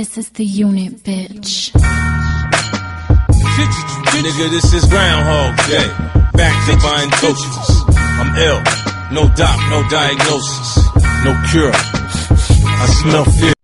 This is the unit, bitch. Nigga, this is Groundhog Day. Back to buying toasters. I'm ill. No doc, no diagnosis. No cure. I smell fear.